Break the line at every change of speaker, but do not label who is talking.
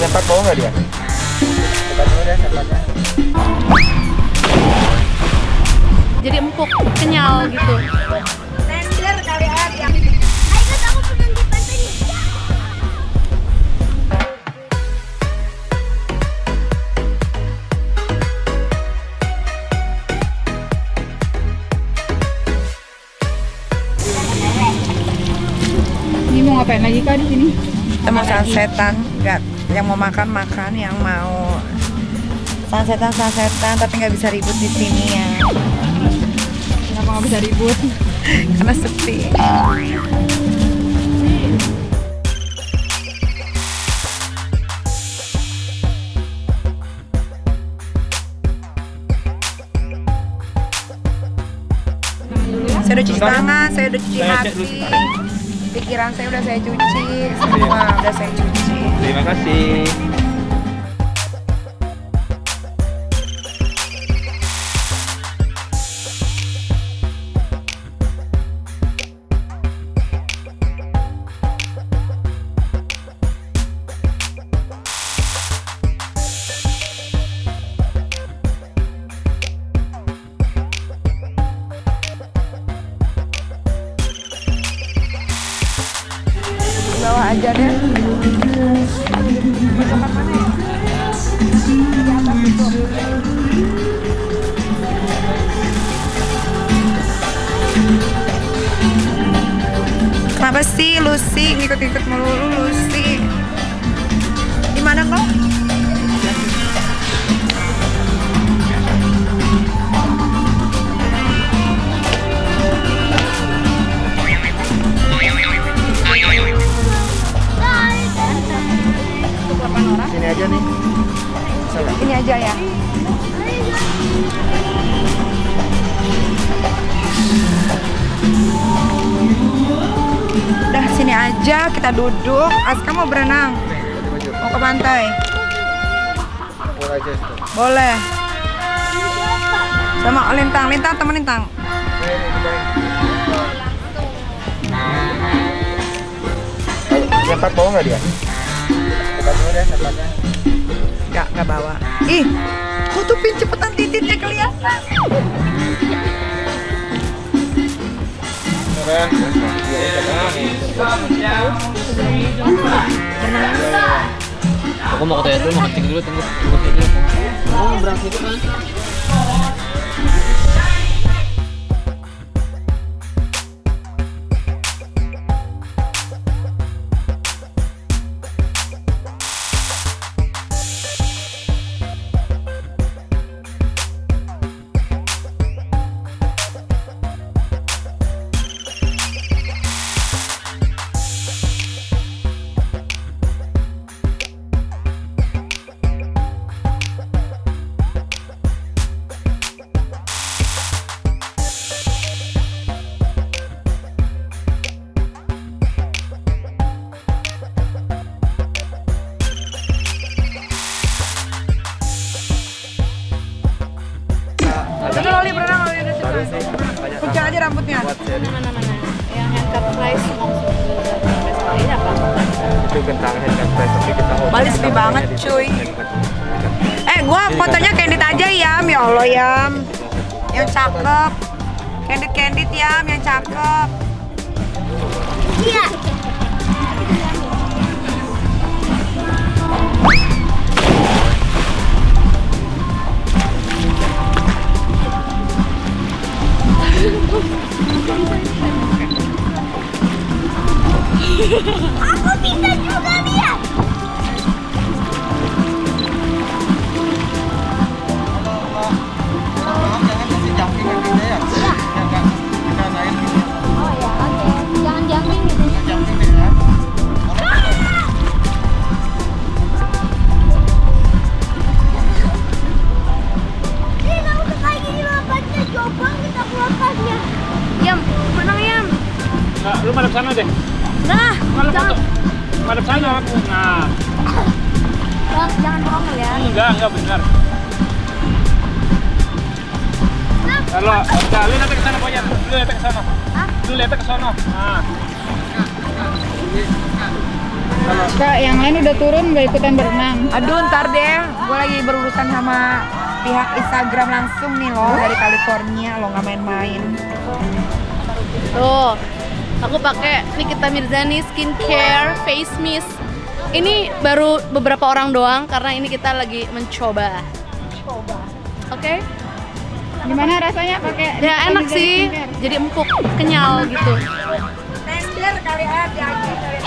Lempar bau nggak dia? Lempar dulu deh, lemparnya.
Jadi empuk, kenyal gitu.
Tender kali ya. Ayo guys, aku pengen di pantai nih.
Ini mau ngapain lagi kak di sini?
Kita mau sunsetan, nggak yang mau makan makan, yang mau sunsetan sunsetan, tapi nggak bisa ribut di sini ya,
Kenapa nggak bisa ribut?
karena sepi. Saya udah cuci tangan, saya udah cuci hati. Pikiran saya udah saya cuci, semua udah saya cuci.
Terima kasih.
Kenapa sih Lucy ngikut-ngikut melulu Lucy? Di mana kau?
Sini aja nih.
Ini aja ya. Aja kita duduk. Aska mau berenang. Mau ke pantai.
Boleh.
Sama Lintang, Lintang temen Lintang.
Ini dibawain. Lempar bau nggak dia?
Enggak, enggak bawa. Ih, tutupin cepetan titiknya kelihatan.
Keren.
Aku mau ke toilet dulu, mau kencing dulu, tunggu. Tunggu dulu. Oh, berangkat kan?
Kuncang aja rambutnya.
Mana mana mana. Yang handcuff flies langsung ini apa?
Itu kentang tapi kita mau-
Bali sepi banget, cuy. Eh, gua fotonya candid aja Yam, ya Allah Yam. Yang cakep. Candid candid Yam, yang cakep.
Iya. Aku bisa juga
sana deh.
Nah, jangan,
foto. Madep sana aku. Nah,
jangan, jangan bohong ya.
enggak, enggak benar. Kalau, enggak, lu lihat ke sana pokoknya. Lu lihat ke sana. Lu lihat ke sana. Nah.
Kak, yang lain udah turun nggak ikutan berenang.
Aduh ntar deh, gue lagi berurusan sama pihak Instagram langsung nih loh dari California lo nggak main-main.
Tuh, aku pakai Nikita Mirzani skincare face mist. Ini baru beberapa orang doang karena ini kita lagi mencoba. Oke?
Gimana rasanya pakai?
Ya enak sih,
Skincare?
jadi empuk, kenyal gitu.
Tender kali ah, diaji kali.